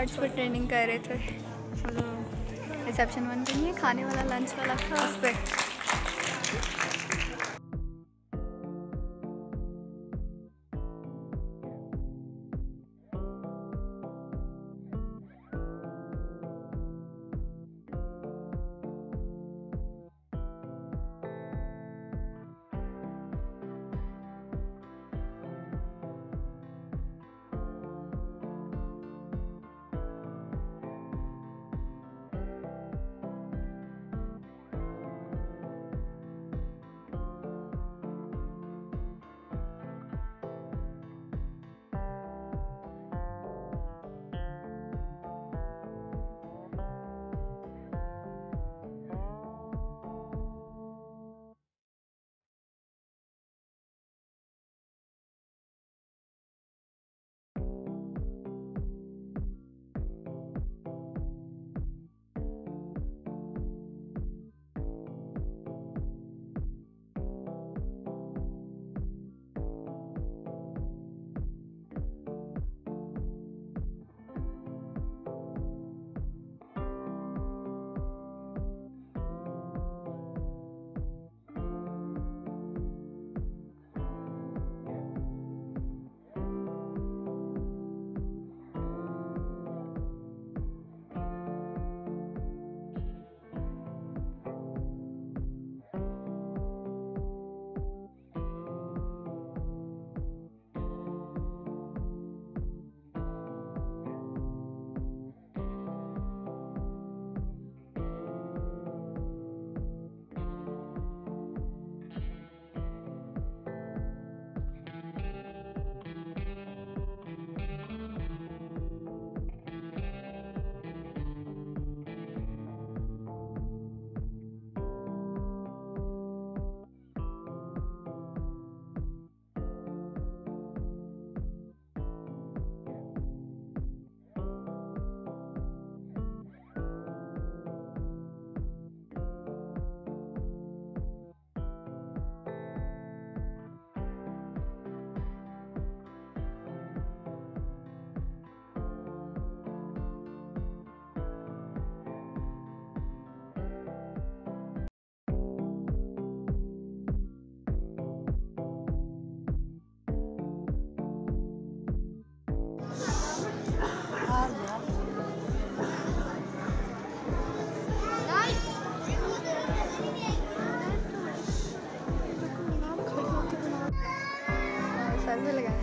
Cards पर training कर रहे थे। हम लोग रिसेप्शन वन पे नहीं खाने वाला लंच वाला था उस पर Ándale,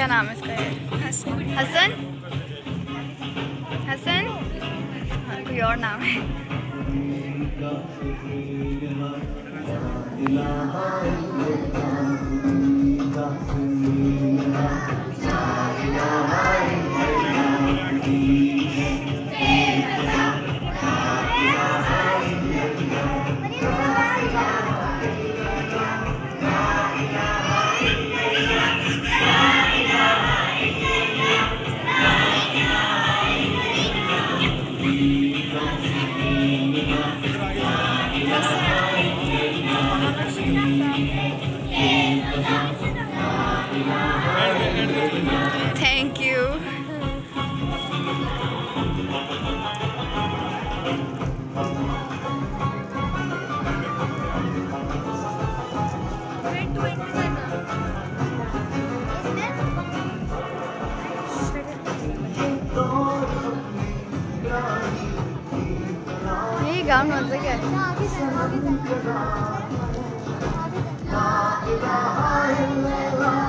क्या नाम है इसका? हसन? हसन? हाँ कोई और नाम है। ग्राउंड मज़े है। ले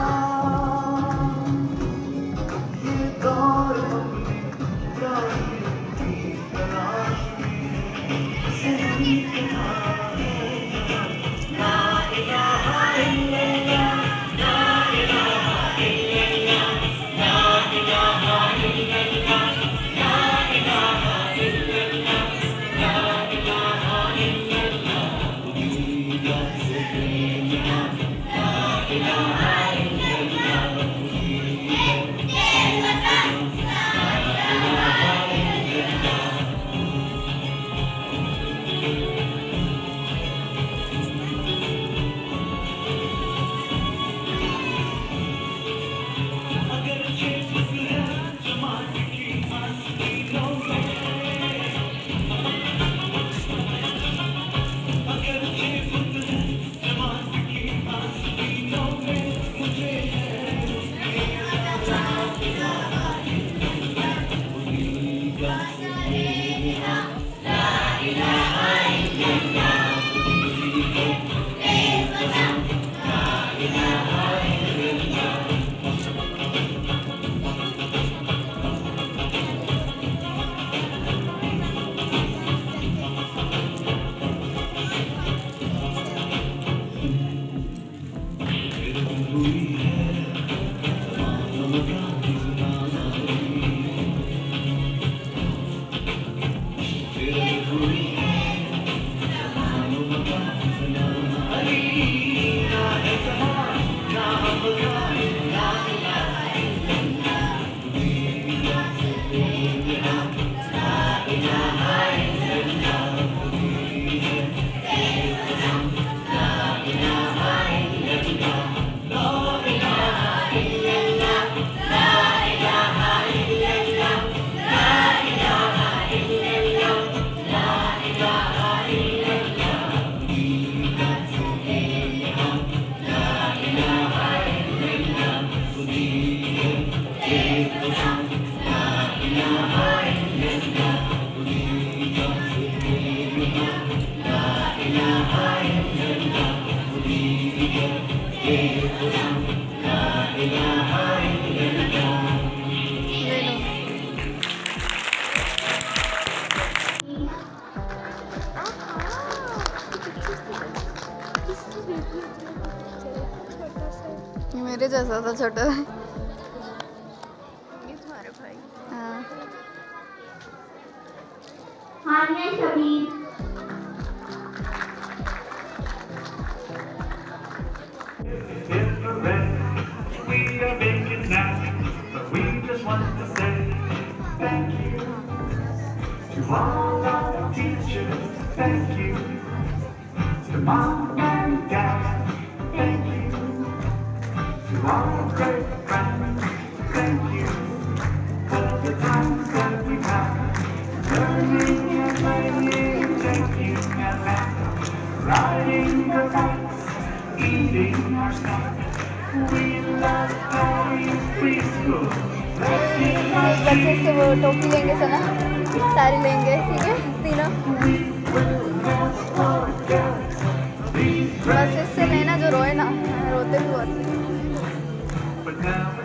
मेरे जैसा था छोटा भाई हाँ thank you to all our teachers. Thank you to mom बच्चे से वो टोपी लेंगे सना सारी लेंगे ठीक है तीनों बच्चे से लेना जो रोए ना, रोते हुए। now.